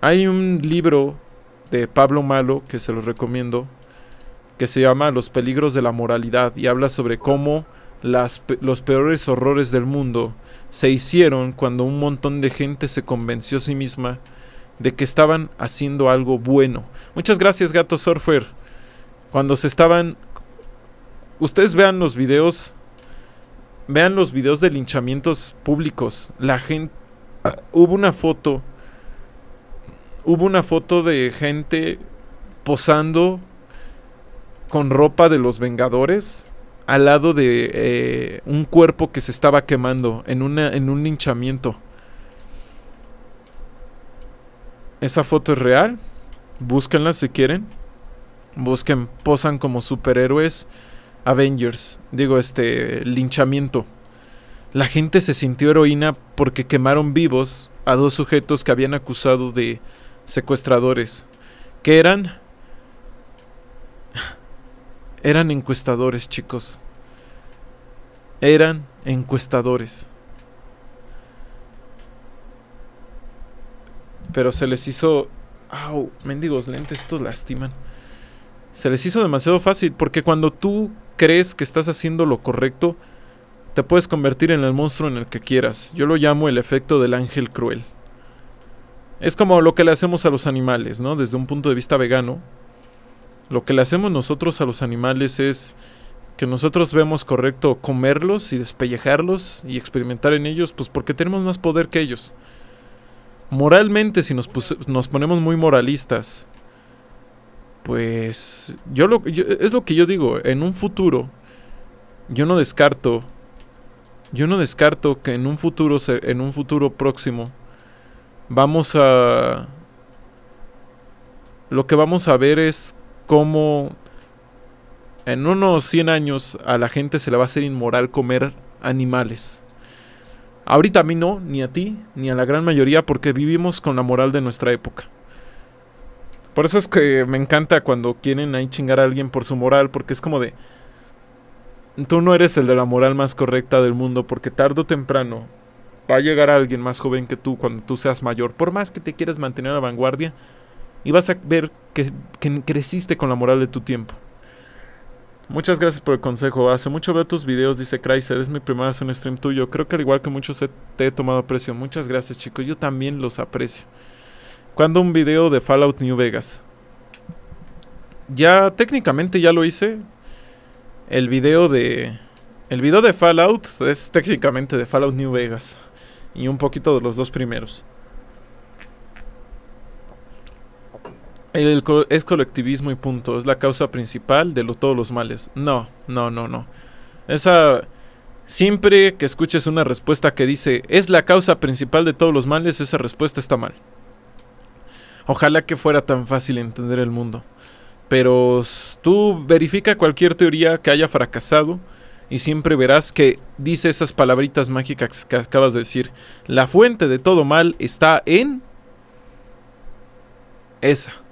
Hay un libro de Pablo Malo que se los recomiendo que se llama Los peligros de la moralidad y habla sobre cómo los peores horrores del mundo se hicieron cuando un montón de gente se convenció a sí misma de que estaban haciendo algo bueno. Muchas gracias, Gato Surfer. Cuando se estaban... Ustedes vean los videos. Vean los videos de linchamientos públicos. La gente... hubo una foto. Hubo una foto de gente posando con ropa de los Vengadores al lado de eh, un cuerpo que se estaba quemando en, en un linchamiento. Esa foto es real. Búsquenla si quieren. Busquen, posan como superhéroes Avengers. Digo, este, linchamiento. La gente se sintió heroína porque quemaron vivos a dos sujetos que habían acusado de secuestradores. Que eran... Eran encuestadores, chicos. Eran encuestadores. Pero se les hizo... ¡Au! Mendigos lentes, estos lastiman. Se les hizo demasiado fácil porque cuando tú crees que estás haciendo lo correcto, te puedes convertir en el monstruo en el que quieras. Yo lo llamo el efecto del ángel cruel. Es como lo que le hacemos a los animales, ¿no? Desde un punto de vista vegano. Lo que le hacemos nosotros a los animales es que nosotros vemos correcto comerlos y despellejarlos y experimentar en ellos, pues porque tenemos más poder que ellos. Moralmente, si nos, ponemos muy moralistas, pues yo lo es lo que yo digo, en un futuro yo no descarto yo no descarto que en un futuro en un futuro próximo vamos a lo que vamos a ver es cómo en unos 100 años a la gente se le va a hacer inmoral comer animales. Ahorita a mí no, ni a ti, ni a la gran mayoría, porque vivimos con la moral de nuestra época. Por eso es que me encanta cuando quieren ahí chingar a alguien por su moral, porque es como de... Tú no eres el de la moral más correcta del mundo, porque tarde o temprano va a llegar alguien más joven que tú cuando tú seas mayor. Por más que te quieras mantener a la vanguardia, y vas a ver que, que creciste con la moral de tu tiempo. Muchas gracias por el consejo. Hace mucho veo tus videos, dice Chrysler. Es mi primera vez en stream tuyo. Creo que al igual que muchos te he tomado aprecio. Muchas gracias, chicos. Yo también los aprecio. ¿Cuándo un video de Fallout New Vegas? Ya técnicamente ya lo hice. El video de. El video de Fallout es técnicamente de Fallout New Vegas. Y un poquito de los dos primeros. El, es colectivismo y punto. Es la causa principal de todos los males. No, no, no, no. Esa. Siempre que escuches una respuesta que dice es la causa principal de todos los males, esa respuesta está mal. Ojalá que fuera tan fácil entender el mundo. Pero tú verifica cualquier teoría que haya fracasado y siempre verás que dice esas palabritas mágicas que acabas de decir. La fuente de todo mal está en esa.